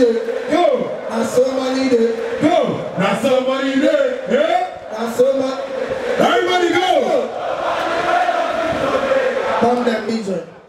need it. Go. Now somebody need it. Go. Now somebody need it. Yeah. Now somebody. Everybody go. Come that beat